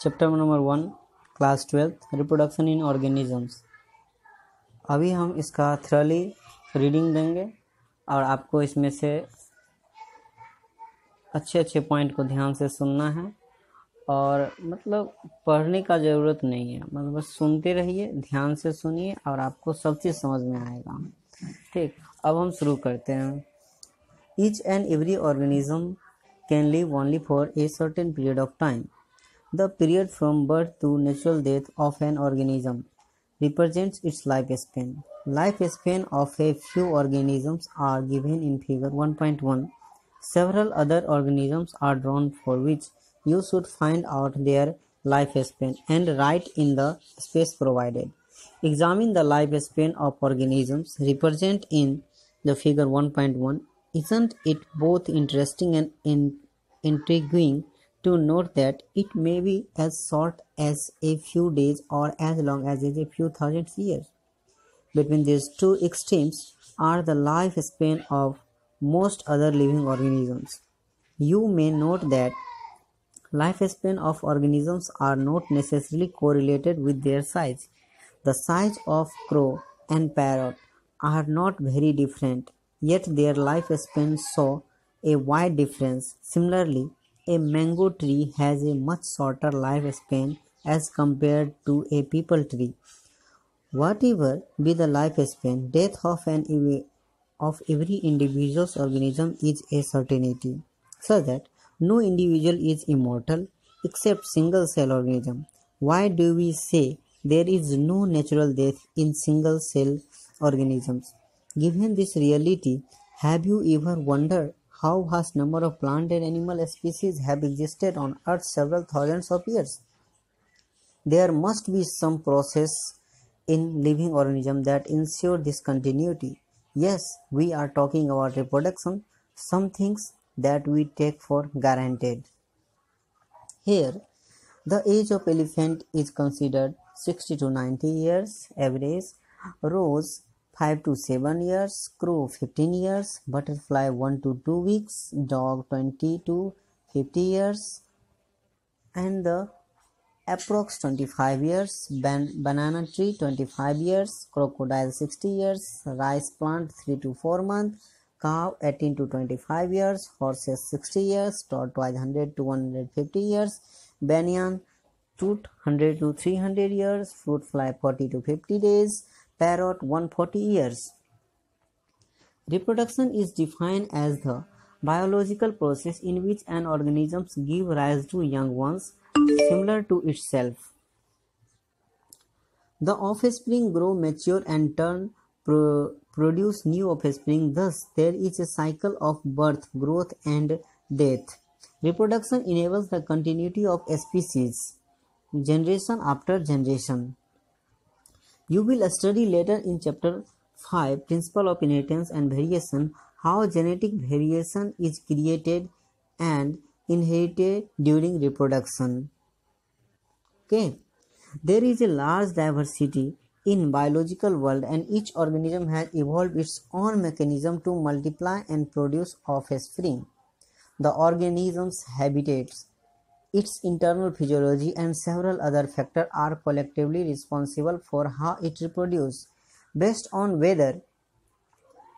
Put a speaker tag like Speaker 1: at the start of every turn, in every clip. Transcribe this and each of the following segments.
Speaker 1: Chapter number one class twelfth reproduction in organisms अभी हम इसका थ्रली रीडिंग देंगे और आपको इसमें से अच्छे अच्छे पॉइंट को ध्यान से सुनना है। और मतलब पढ़ने का ज़रूरत नहीं है। मतलब सुनते रहिए, ध्यान से सुनिए और आपको सब चीज़ समझ में आएगा। ठीक, अब हम शुरू करते हैं। Each and every organism can live only for a certain period of time The period from birth to natural death of an organism represents its lifespan. Lifespan of a few organisms are given in figure 1.1. Several other organisms are drawn for which you should find out their lifespan and write in the space provided. Examine the lifespan of organisms represented in the figure 1.1. Isn't it both interesting and intriguing to note that it may be as short as a few days or as long as a few thousand years? Between these two extremes are the lifespan of most other living organisms. You may note that lifespan of organisms are not necessarily correlated with their size. The size of crow and parrot are not very different, yet their lifespan show a wide difference. Similarly, a mango tree has a much shorter lifespan as compared to a peepal tree. Whatever be the lifespan, death of an of every individual's organism is a certainty, so that no individual is immortal except single cell organism. Why do we say there is no natural death in single cell organisms? Given this reality, have you ever wondered how vast number of plant and animal species have existed on earth several thousands of years? There must be some process in living organism that ensure this continuity. Yes, we are talking about reproduction, some things that we take for granted. Here, the age of elephant is considered 60 to 90 years average, rose 5 to 7 years, crow 15 years, butterfly 1 to 2 weeks, dog 20 to 50 years, and the approx 25 years, ban- banana tree 25 years, crocodile 60 years, rice plant 3 to 4 months, cow 18 to 25 years, horses 60 years, tortoise 100 to 150 years, banyan 200 to 300 years, fruit fly 40 to 50 days, parrot 140 years. Reproduction is defined as the biological process in which an organism gives rise to young ones similar to itself. The offspring grow, mature, and turn pro- produce new offspring. Thus, there is a cycle of birth, growth, and death. Reproduction enables the continuity of species, generation after generation. You will study later in chapter 5 Principle of Inheritance and Variation how genetic variation is created and inherited during reproduction. Okay. There is a large diversity in biological world and each organism has evolved its own mechanism to multiply and produce offspring. The organism's habitats, its internal physiology and several other factors are collectively responsible for how it reproduces. Based on whether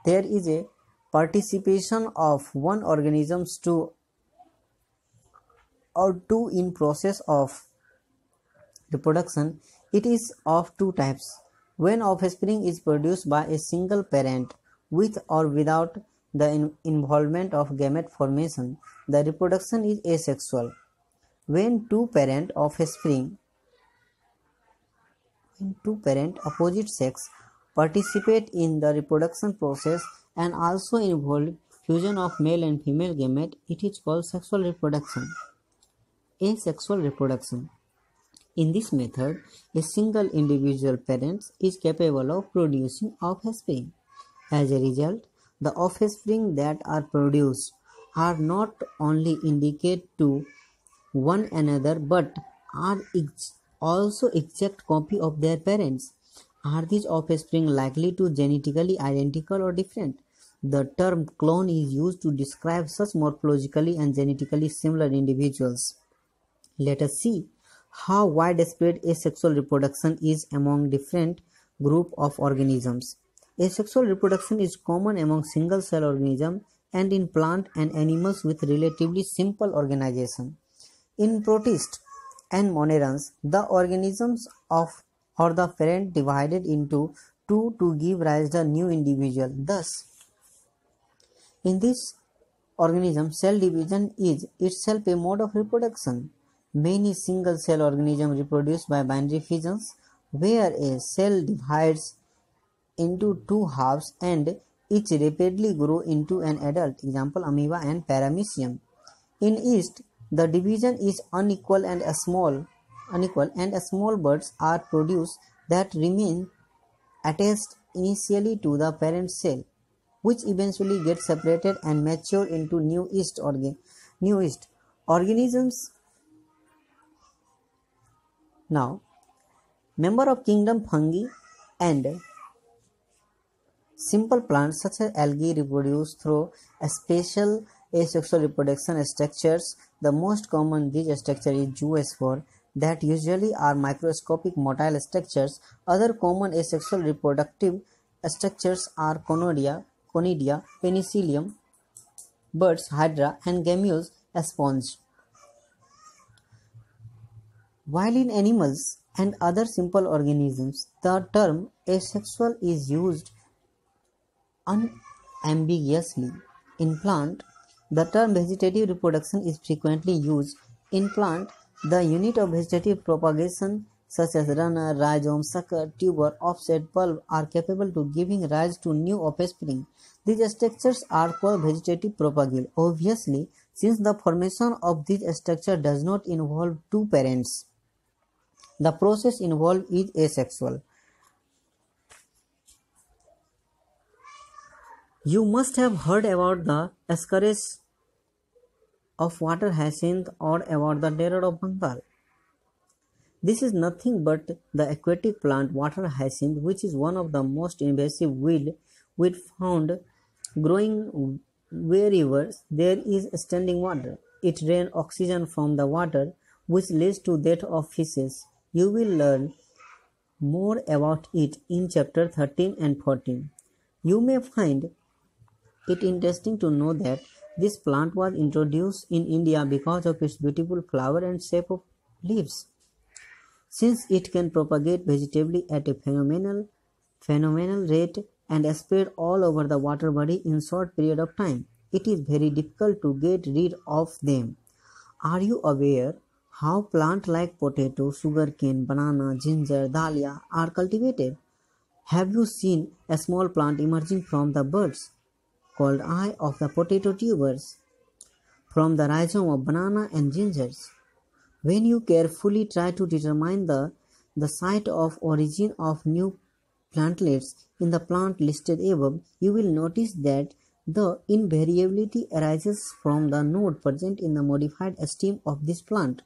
Speaker 1: there is a participation of one organisms to or two in process of reproduction. It is of two types. When offspring is produced by a single parent with or without the in- involvement of gamete formation. The reproduction is asexual when two parent of a spring when two parent opposite sex participate in the reproduction process and also involve fusion of male and female gamete it is called sexual reproduction asexual reproduction in this method, a single individual parent is capable of producing offspring. As a result, the offspring that are produced are not only indicate to one another but are ex- also exact copy of their parents. Are these offspring likely to genetically identical or different? The term clone is used to describe such morphologically and genetically similar individuals. Let us see how widespread asexual reproduction is among different group of organisms. Asexual reproduction is common among single cell organisms and in plant and animals with relatively simple organization. In protists and monerans, the organisms of or the parent divided into two to give rise to new individual. Thus, in this organism, cell division is itself a mode of reproduction. Many single cell organisms reproduce by binary fissions, where a cell divides into two halves and each rapidly grow into an adult. Example amoeba and paramecium. In yeast, the division is unequal and a small unequal and small buds are produced that remain attached initially to the parent cell which eventually get separated and mature into new yeast organ new yeast organisms. Now member of kingdom fungi and simple plants such as algae reproduce through a special asexual reproduction structures the most common these structure is zoospore that usually are microscopic motile structures. Other common asexual reproductive structures are conidia, conidia, penicillium, birds, hydra, and gametes, sponge. While in animals and other simple organisms, the term asexual is used unambiguously. In plant, the term vegetative reproduction is frequently used. In plant, the unit of vegetative propagation such as runner, rhizome, sucker, tuber, offset, bulb are capable to giving rise to new offspring. These structures are called vegetative propagule. Obviously, since the formation of this structure does not involve two parents, the process involved is asexual. You must have heard about the Ascaris of water hyacinth or about the terror of Bengal. This is nothing but the aquatic plant water hyacinth, which is one of the most invasive weed weed found growing wherever there is standing water. It drains oxygen from the water, which leads to death of fishes. You will learn more about it in chapter 13 and 14. You may find it interesting to know that this plant was introduced in India because of its beautiful flower and shape of leaves. Since it can propagate vegetatively at a phenomenal, phenomenal rate and spread all over the water body in short period of time, it is very difficult to get rid of them. Are you aware how plants like potato, sugarcane, banana, ginger, dahlia are cultivated? Have you seen a small plant emerging from the buds? Called eye of the potato tubers from the rhizome of banana and gingers. When you carefully try to determine the, the site of origin of new plantlets in the plant listed above, you will notice that the invariability arises from the node present in the modified stem of this plant.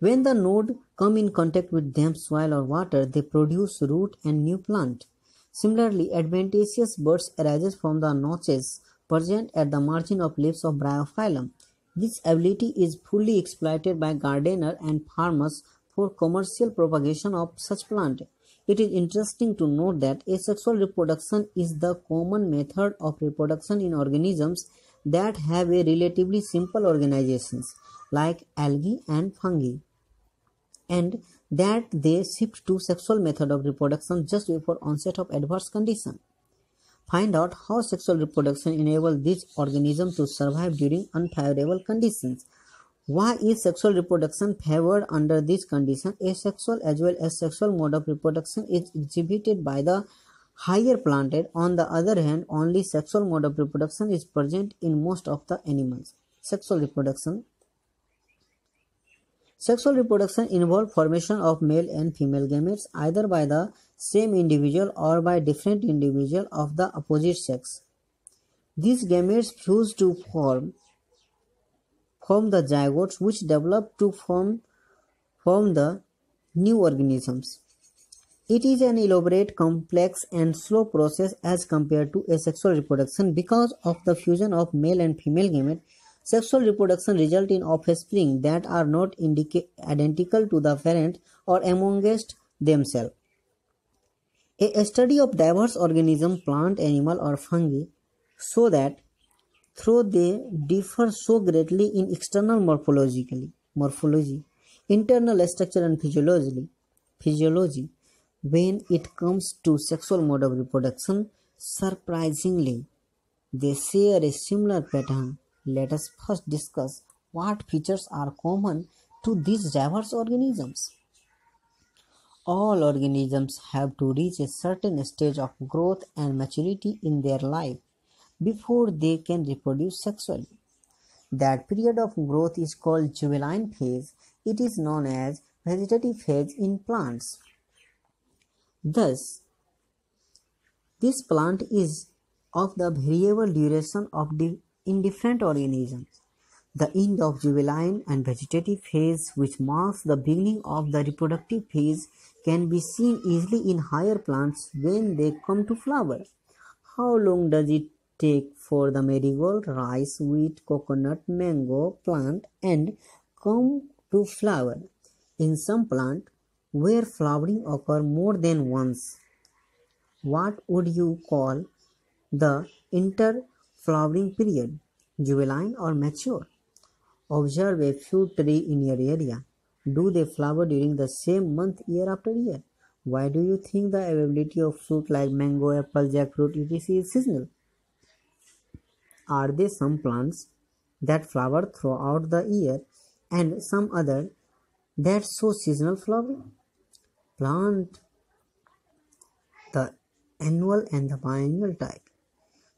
Speaker 1: When the node come in contact with damp soil or water, they produce root and new plant. Similarly, adventitious buds arises from the notches present at the margin of leaves of bryophyllum. This ability is fully exploited by gardeners and farmers for commercial propagation of such plant. It is interesting to note that asexual reproduction is the common method of reproduction in organisms that have a relatively simple organizations like algae and fungi and that they shift to sexual method of reproduction just before onset of adverse condition. Find out how sexual reproduction enables this organism to survive during unfavorable conditions. Why is sexual reproduction favored under this condition? Asexual as well as sexual mode of reproduction is exhibited by the higher planted. On the other hand, only sexual mode of reproduction is present in most of the animals. Sexual reproduction Sexual reproduction involves formation of male and female gametes either by the same individual or by different individuals of the opposite sex. These gametes fuse to form form the zygotes which develop to form form the new organisms. It is an elaborate, complex and slow process as compared to asexual reproduction because of the fusion of male and female gametes Sexual reproduction results in offspring that are not identical to the parent or amongst themselves. A study of diverse organisms, plant, animal, or fungi, so that though they differ so greatly in external morphologically, morphology, internal structure, and physiology, physiology, when it comes to sexual mode of reproduction, surprisingly, they share a similar pattern. Let us first discuss what features are common to these diverse organisms. All organisms have to reach a certain stage of growth and maturity in their life before they can reproduce sexually. That period of growth is called juvenile phase. It is known as vegetative phase in plants. Thus, this plant is of the variable duration of the in different organisms. The end of juvenile and vegetative phase, which marks the beginning of the reproductive phase, can be seen easily in higher plants when they come to flower. How long does it take for the marigold, rice, wheat, coconut, mango plant and come to flower? In some plant, where flowering occur more than once, what would you call the interflowering period, juvenile or mature? Observe a fruit tree in your area. Do they flower during the same month year after year? Why do you think the availability of fruit like mango, apple, jackfruit, etc. is seasonal? Are there some plants that flower throughout the year and some other that show seasonal flowering? Plant the annual and the biennial type.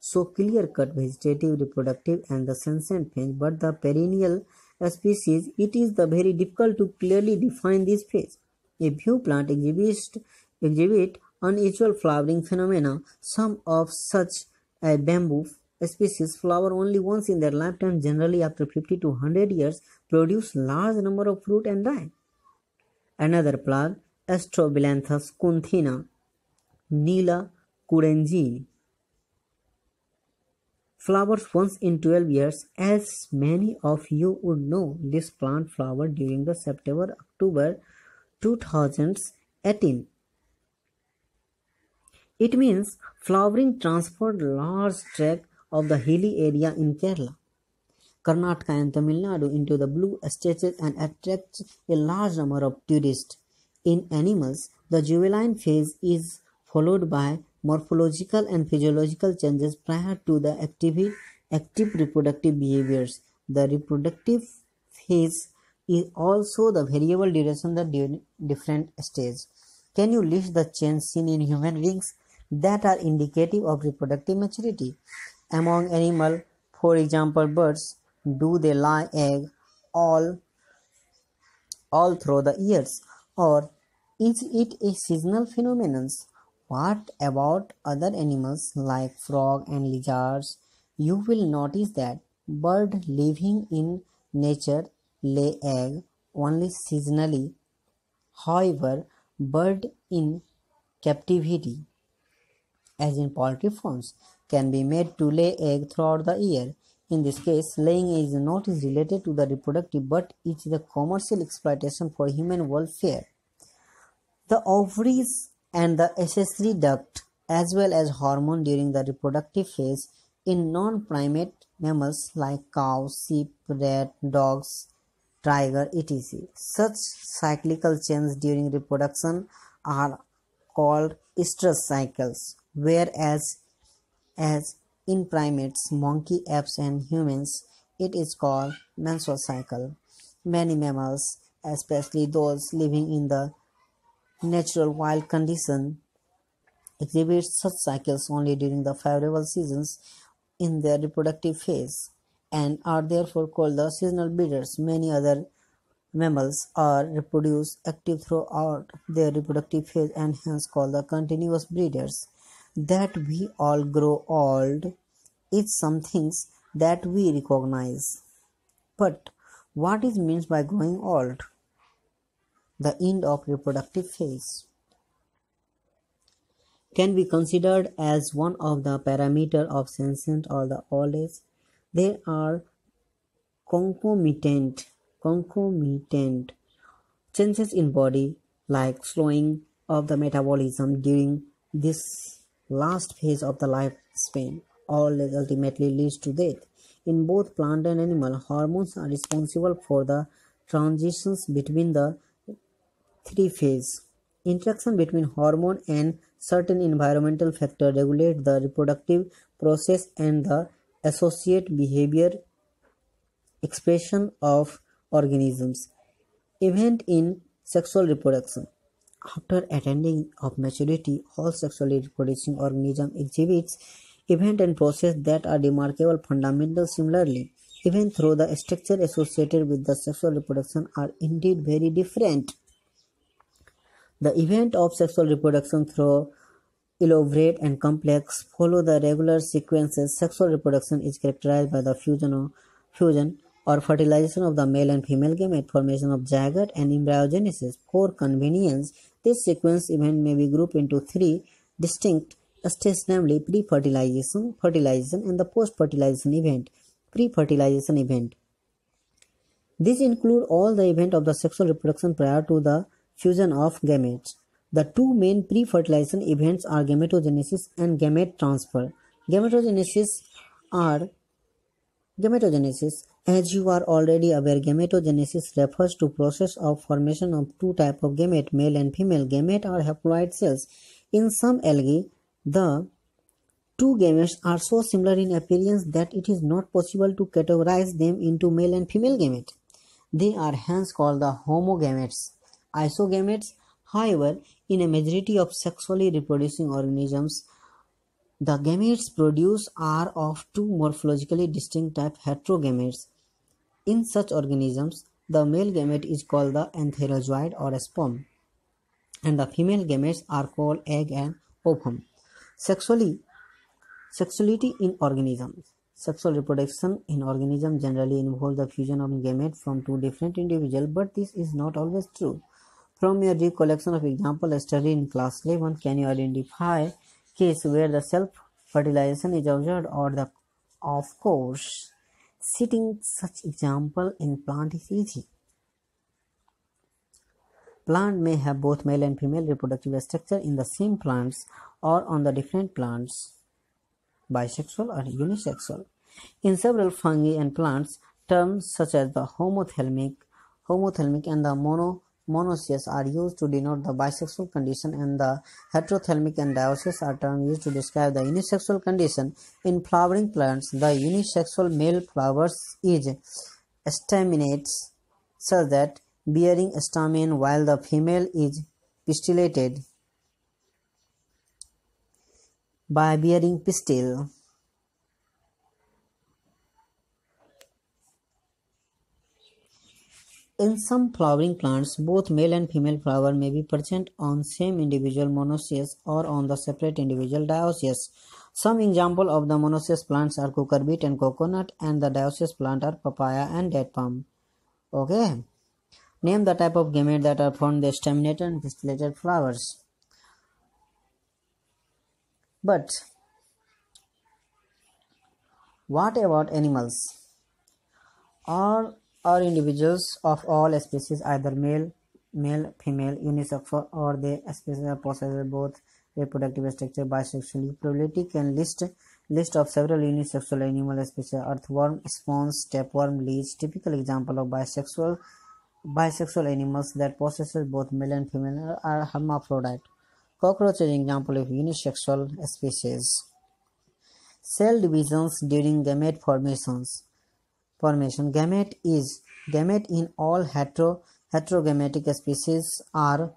Speaker 1: So clear cut vegetative, reproductive and the sentient phase, but the perennial species, it is the very difficult to clearly define this phase. A few plant exhibits exhibit unusual flowering phenomena. Some of such a bamboo species flower only once in their lifetime, generally after 50 to 100 years, produce large number of fruit and die. Another plant, Astrobilanthus kunthiana, Nila kurenji, flowers once in 12 years. As many of you would know, this plant flowered during the September-October 2018. It means flowering transferred large tract of the hilly area in Kerala, Karnataka and Tamil Nadu into the blue states and attracts a large number of tourists. In animals, the juvenile phase is followed by morphological and physiological changes prior to the active, active reproductive behaviors. The reproductive phase is also the variable duration the different stages. Can you list the changes seen in human beings that are indicative of reproductive maturity? Among animal, for example, birds, do they lay egg all all through the years, or is it a seasonal phenomenon? What about other animals like frog and lizards? You will notice that bird living in nature lay egg only seasonally. However, bird in captivity, as in poultry farms, can be made to lay egg throughout the year. In this case, laying is not is related to the reproductive but it is the commercial exploitation for human welfare. The ovaries and the accessory duct as well as hormone during the reproductive phase in non-primate mammals like cows, sheep, rat, dogs, tiger, etc. Such cyclical changes during reproduction are called estrous cycles, whereas as in primates, monkey, apes, and humans, it is called menstrual cycle. Many mammals, especially those living in the natural wild condition, exhibit such cycles only during the favorable seasons in their reproductive phase and are therefore called the seasonal breeders. Many other mammals are reproduce active throughout their reproductive phase and hence called the continuous breeders that we all grow old is something that we recognize. But what is meant by growing old? The end of reproductive phase. Can be considered as one of the parameter of sentient or the old age. There are concomitant concomitant changes in body like slowing of the metabolism during this last phase of the lifespan. All ultimately leads to death. In both plant and animal hormones are responsible for the transitions between the three phase. Interaction between hormone and certain environmental factor regulate the reproductive process and the associate behavior expression of organisms. Event in sexual reproduction. After attaining of maturity all sexually reproducing organism exhibits event and process that are remarkable fundamental similarly even though the structure associated with the sexual reproduction are indeed very different the event of sexual reproduction through elaborate and complex follow the regular sequences sexual reproduction is characterized by the fusion or fusion or fertilization of the male and female gamete, formation of zygote, and embryogenesis. For convenience, this sequence event may be grouped into three distinct stages, namely pre-fertilization, fertilization, and the post-fertilization event. Pre-fertilization event. These include all the event of the sexual reproduction prior to the fusion of gametes. The two main pre-fertilization events are gametogenesis and gamete transfer. Gametogenesis are gametogenesis as you are already aware, gametogenesis refers to process of formation of two type of gamete, male and female. Gamete are haploid cells. In some algae, the two gametes are so similar in appearance that it is not possible to categorize them into male and female gamete. They are hence called the homogametes. Isogametes, however, in a majority of sexually reproducing organisms, the gametes produced are of two morphologically distinct type heterogametes in such organisms, the male gamete is called the antherozoid or sperm, and the female gametes are called egg and ovum. Sexually, sexuality in organisms. Sexual reproduction in organisms generally involves the fusion of gametes from two different individuals, but this is not always true. From your recollection of example studied in class 11, can you identify case where the self-fertilization is observed or the of course Citing such example in plant is easy. Plant may have both male and female reproductive structure in the same plants or on the different plants, bisexual or unisexual. In several fungi and plants, terms such as the homothallic, homothallic and the mono Monoecious are used to denote the bisexual condition and the heterothallic and dioecious are terms used to describe the unisexual condition. In flowering plants, the unisexual male flowers is staminates such that bearing stamen while the female is pistillated by bearing pistil. In some flowering plants, both male and female flower may be present on same individual monoecious or on the separate individual dioecious. Some example of the monoecious plants are cucurbit and coconut and the dioecious plant are papaya and date palm. Okay. Name the type of gamete that are formed the staminated and pistillated flowers. But what about animals? All individuals of all species either male male female unisexual or the species possess both reproductive structure bisexually probability can list list of several unisexual animal species earthworm sponge tapeworm leech typical example of bisexual bisexual animals that possesses both male and female are hermaphrodite. Cockroach is an example of unisexual species. Cell divisions during gamete formations formation. Gamete is gamete in all hetero heterogametic species are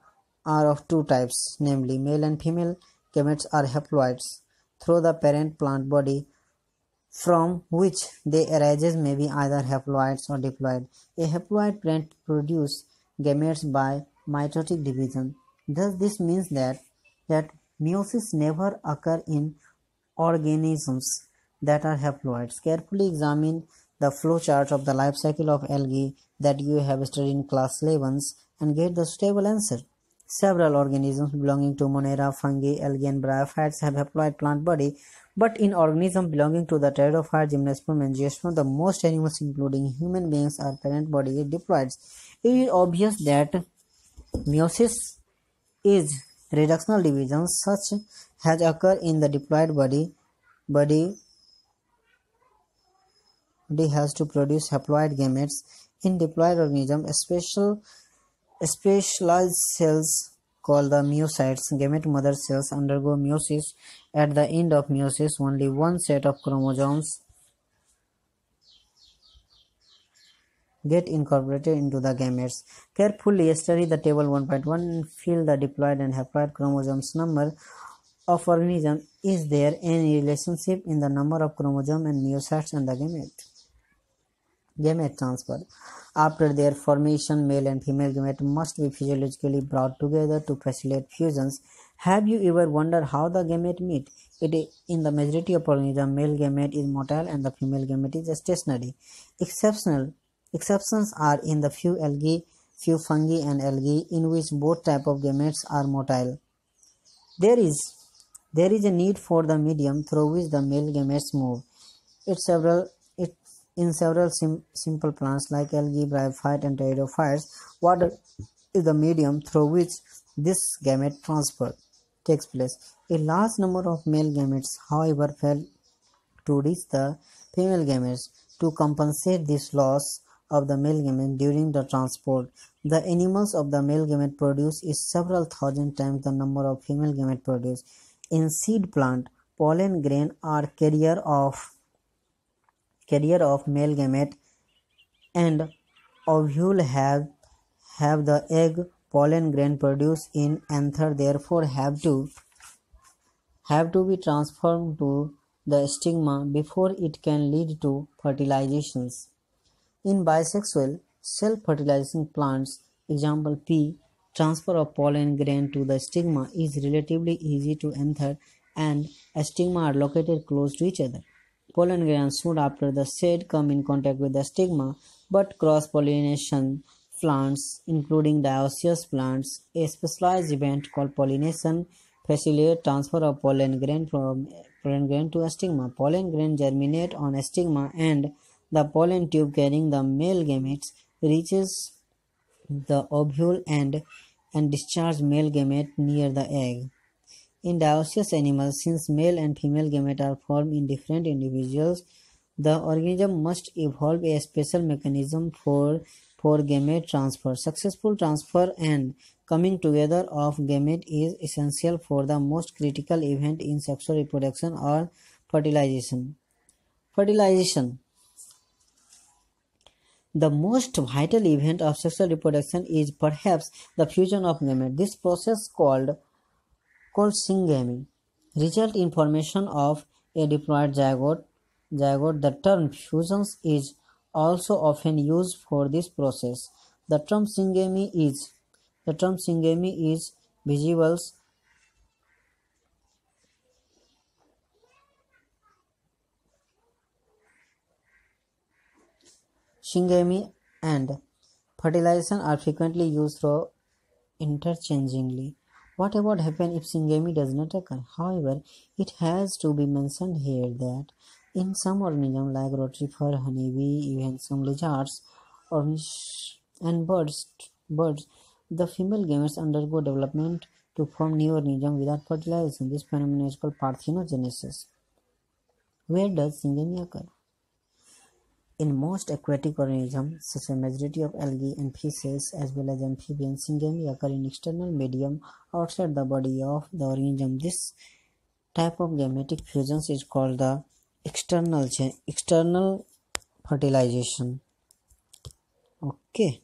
Speaker 1: are of two types, namely male and female. Gametes are haploids through the parent plant body from which they arises may be either haploids or diploid. A haploid plant produces gametes by mitotic division. Thus, this means that that meiosis never occur in organisms that are haploids. Carefully examine the flowchart of the life cycle of algae that you have studied in class 11 and get the suitable answer. Several organisms belonging to Monera, fungi, algae and bryophytes have haploid plant body, But in organisms belonging to the pteridophyte gymnosperm and angiosperm, the most animals, including human beings, are parent body diploids. It is obvious that meiosis is reductional division such has occurred in the diploid body. Body body has to produce haploid gametes. In diploid organism, special specialized cells called the meiocytes gamete mother cells undergo meiosis. At the end of meiosis, only one set of chromosomes get incorporated into the gametes. Carefully study the table 1.1 and fill the diploid and haploid chromosomes number of organism. Is there any relationship in the number of chromosomes and meiocytes and the gamete? Gamete transfer. After their formation, male and female gamete must be physiologically brought together to facilitate fusions. Have you ever wondered how the gamete meet? It, in the majority of organisms, male gamete is motile and the female gamete is stationary. Exceptional Exceptions are in the few algae, few fungi and algae in which both type of gametes are motile. There is there is a need for the medium through which the male gametes move. It several in several sim, simple plants like algae, bryophyte, and pteridophytes. Water is the medium through which this gamete transfer takes place. A large number of male gametes, however, fail to reach the female gametes. To compensate this loss, of the male gamete during the transport. The animals of the male gamete produce is several thousand times the number of female gamete produced. In seed plant, pollen grain are carrier of carrier of male gamete and ovule have have the egg pollen grain produced in anther therefore have to have to be transformed to the stigma before it can lead to fertilizations. In bisexual self-fertilizing plants, example pea, transfer of pollen grain to the stigma is relatively easy to anther and stigma are located close to each other. Pollen grains soon after the seed come in contact with the stigma, but cross-pollination plants, including dioecious plants, a specialized event called pollination facilitate transfer of pollen grain from pollen grain to a stigma. Pollen grain germinate on a stigma and the pollen tube carrying the male gametes reaches the ovule and, and discharges male gamete near the egg. In dioecious animals, since male and female gamete are formed in different individuals, the organism must evolve a special mechanism for, for gamete transfer. Successful transfer and coming together of gamete is essential for the most critical event in sexual reproduction or fertilization. Fertilization the most vital event of sexual reproduction is perhaps the fusion of gametes. This process called called syngamy result in formation of a diploid zygote. Zygote. The term fusions is also often used for this process. The term syngamy is the term syngamy is visible Syngamy and fertilization are frequently used through interchangingly. What about happen if syngamy does not occur? However, it has to be mentioned here that in some organisms like rotifer, honeybee, even some lizards and birds, birds, the female gametes undergo development to form new organisms without fertilization. This phenomenon is called parthenogenesis. Where does syngamy occur? In most aquatic organisms, such as majority of algae and fishes as well as amphibians, syngamy occur in external medium outside the body of the organism. This type of gametic fusion is called the external external fertilization. Okay.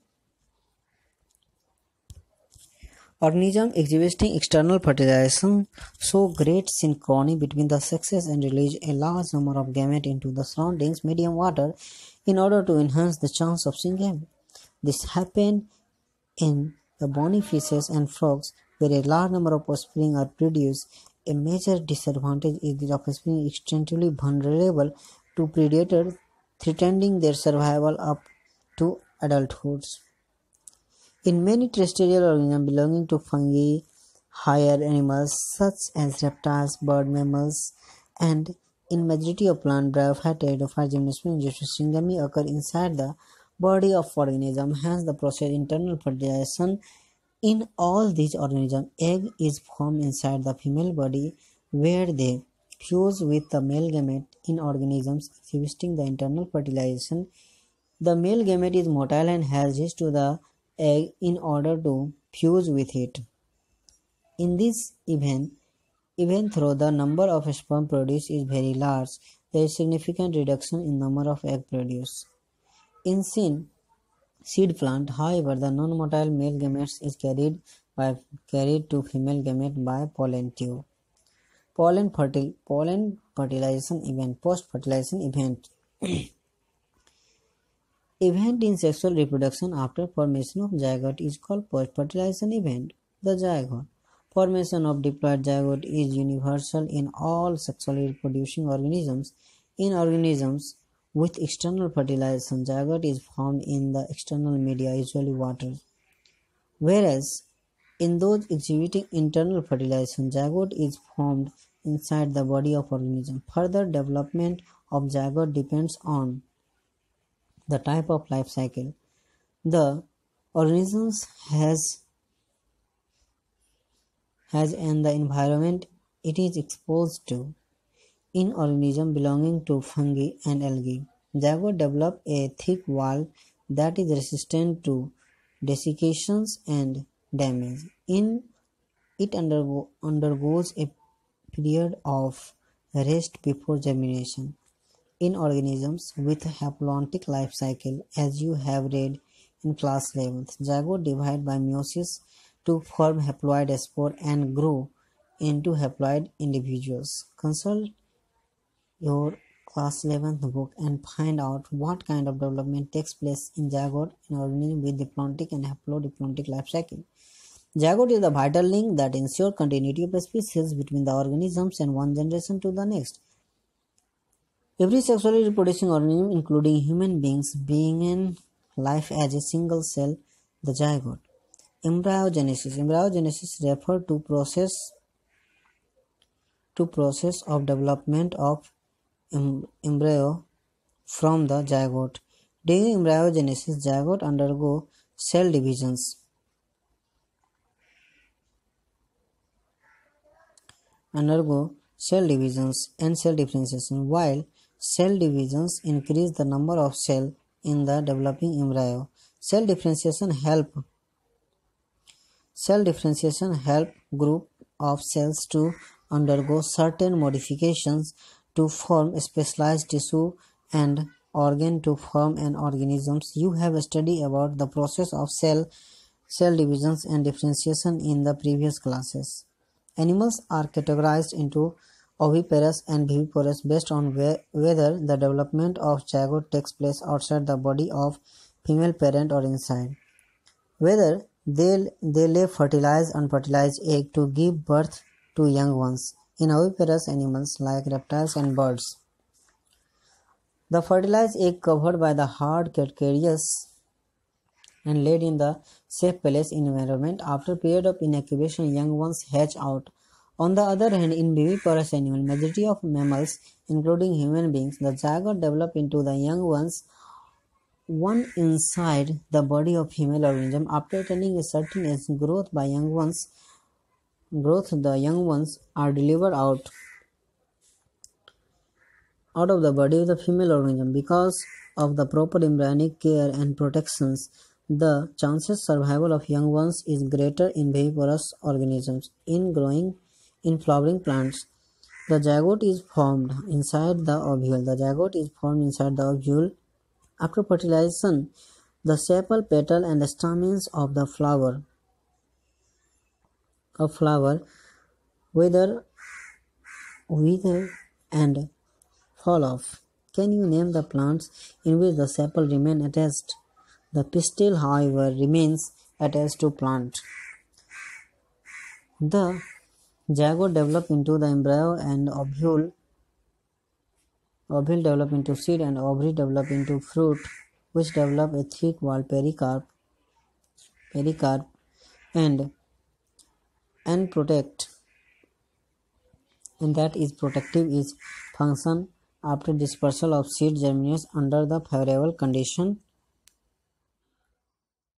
Speaker 1: Organisms exhibiting external fertilization show great synchrony between the sexes and release a large number of gametes into the surroundings medium water in order to enhance the chance of syngamy. This happens in the bony fishes and frogs where a large number of offspring are produced. A major disadvantage is that offspring is extremely vulnerable to predators threatening their survival up to adulthood. In many terrestrial organisms belonging to fungi, higher animals such as reptiles, bird mammals, and In majority of plant, bryophyte, gymnosperm, syngamy occur inside the body of organism. Hence, the process internal fertilization in all these organisms. Egg is formed inside the female body where they fuse with the male gamete in organisms exhibiting the internal fertilization. The male gamete is motile and has to the egg in order to fuse with it. In this event, even though the number of sperm produced is very large, there is significant reduction in number of egg produced. In seed plant, however, the non-motile male gamete is carried by carried to female gamete by pollen tube. Pollen fertil pollen fertilization event post fertilization event event in sexual reproduction after formation of zygote is called post fertilization event. The zygote Formation of diploid zygote is universal in all sexually reproducing organisms. In organisms with external fertilization, zygote is formed in the external media, usually water. Whereas in those exhibiting internal fertilization, zygote is formed inside the body of organism. Further development of zygote depends on the type of life cycle the organisms has has and the environment it is exposed to. In organism belonging to fungi and algae, They zygote develop a thick wall that is resistant to desiccations and damage. In it undergo, undergoes a period of rest before germination. In organisms with haplontic life cycle, as you have read in class 11th, zygote divide by meiosis to form haploid spore and grow into haploid individuals. Consult your class 11th book and find out what kind of development takes place in zygote in organism with diplontic and haplodiplontic life cycle. Zygote is the vital link that ensures continuity of species between the organisms and one generation to the next. Every sexually reproducing organism, including human beings, being in life as a single cell, the zygote. Embryogenesis. Embryogenesis refer to process to process of development of embryo from the zygote. During embryogenesis, zygote undergo cell divisions. Undergo cell divisions and cell differentiation. While cell divisions increase the number of cells in the developing embryo, cell differentiation help Cell differentiation help group of cells to undergo certain modifications to form specialized tissue and organ to form an organisms. You have studied about the process of cell cell divisions and differentiation in the previous classes. Animals are categorized into oviparous and viviparous based on whether the development of zygote takes place outside the body of female parent or inside. Whether they, they lay fertilized unfertilized egg to give birth to young ones in oviparous animals like reptiles and birds. The fertilized egg covered by the hard calcareous and laid in the safe place environment after period of incubation young ones hatch out. On the other hand, in viviparous animal, majority of mammals, including human beings, the zygote develop into the young ones one inside the body of female organism. After attaining a certain age growth by young ones growth the young ones are delivered out out of the body of the female organism. Because of the proper embryonic care and protections the chances survival of young ones is greater in viviparous organisms. In growing in flowering plants the zygote is formed inside the ovule the zygote is formed inside the ovule after fertilization, the sepal, petal, and stamens of the flower of flower wither, wither and fall off. Can you name the plants in which the sepal remain attached? The pistil, however, remains attached to plant. The zygote develop into the embryo and ovule Ovule develop into seed and ovary develop into fruit which develop a thick walled pericarp, pericarp and and protect and that is protective is function after dispersal of seed germinates under the favorable condition